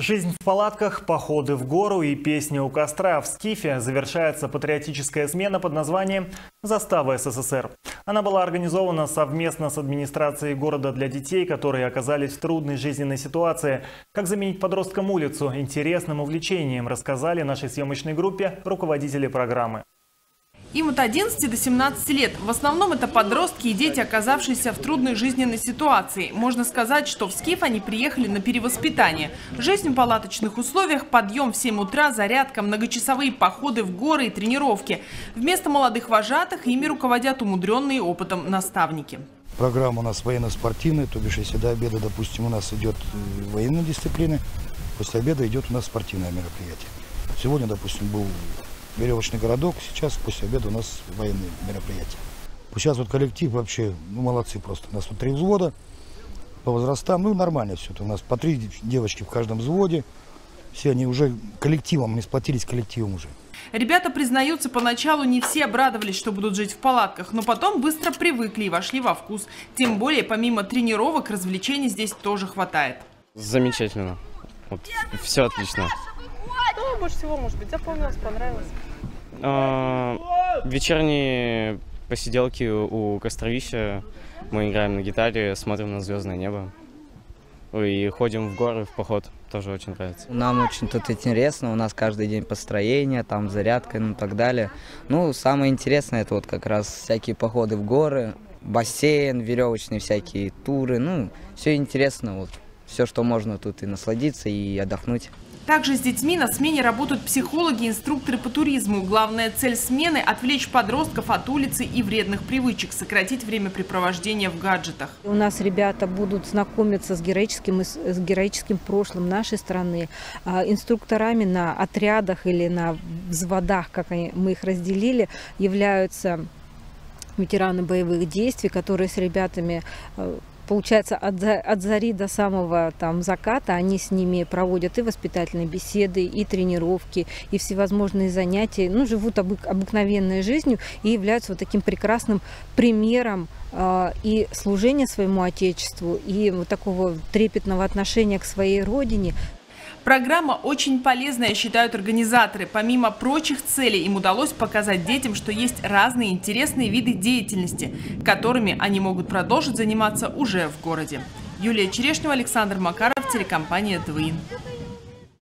Жизнь в палатках, походы в гору и песни у костра. В Скифе завершается патриотическая смена под названием «Застава СССР». Она была организована совместно с администрацией города для детей, которые оказались в трудной жизненной ситуации. Как заменить подросткам улицу интересным увлечением, рассказали нашей съемочной группе руководители программы. Им от 11 до 17 лет. В основном это подростки и дети, оказавшиеся в трудной жизненной ситуации. Можно сказать, что в Скиф они приехали на перевоспитание. Жизнь в палаточных условиях, подъем в 7 утра, зарядка, многочасовые походы в горы и тренировки. Вместо молодых вожатых ими руководят умудренные опытом наставники. Программа у нас военно-спортивная, то бишь если до обеда, допустим, у нас идет э, военная дисциплина, после обеда идет у нас спортивное мероприятие. Сегодня, допустим, был веревочный городок. Сейчас после обеда у нас военные мероприятия. Сейчас вот коллектив вообще, ну молодцы просто. У нас вот три взвода по возрастам, ну нормально все. Это у нас по три девочки в каждом взводе. Все они уже коллективом, они сплотились коллективом уже. Ребята признаются, поначалу не все обрадовались, что будут жить в палатках, но потом быстро привыкли и вошли во вкус. Тем более, помимо тренировок, развлечений здесь тоже хватает. Замечательно. Вот, все отлично. Больше всего, может быть, запомнилось, понравилось? А, вечерние посиделки у костровища. Мы играем на гитаре, смотрим на звездное небо. И ходим в горы, в поход. Тоже очень нравится. Нам очень тут интересно. У нас каждый день построение, там зарядка, ну и так далее. Ну, самое интересное, это вот как раз всякие походы в горы, бассейн, веревочные всякие туры. Ну, все интересно. Вот все, что можно тут и насладиться, и отдохнуть. Также с детьми на смене работают психологи и инструкторы по туризму. Главная цель смены – отвлечь подростков от улицы и вредных привычек, сократить времяпрепровождение в гаджетах. У нас ребята будут знакомиться с героическим, с героическим прошлым нашей страны, а, инструкторами на отрядах или на взводах, как мы их разделили, являются ветераны боевых действий, которые с ребятами а, получается, от, от зари до самого там заката они с ними проводят и воспитательные беседы, и тренировки, и всевозможные занятия, ну, живут обык, обыкновенной жизнью и являются вот таким прекрасным примером э, и служения своему Отечеству, и вот такого трепетного отношения к своей родине. Программа очень полезная, считают организаторы. Помимо прочих целей, им удалось показать детям, что есть разные интересные виды деятельности, которыми они могут продолжить заниматься уже в городе. Юлия Черешнева, Александр Макаров, телекомпания «Двин».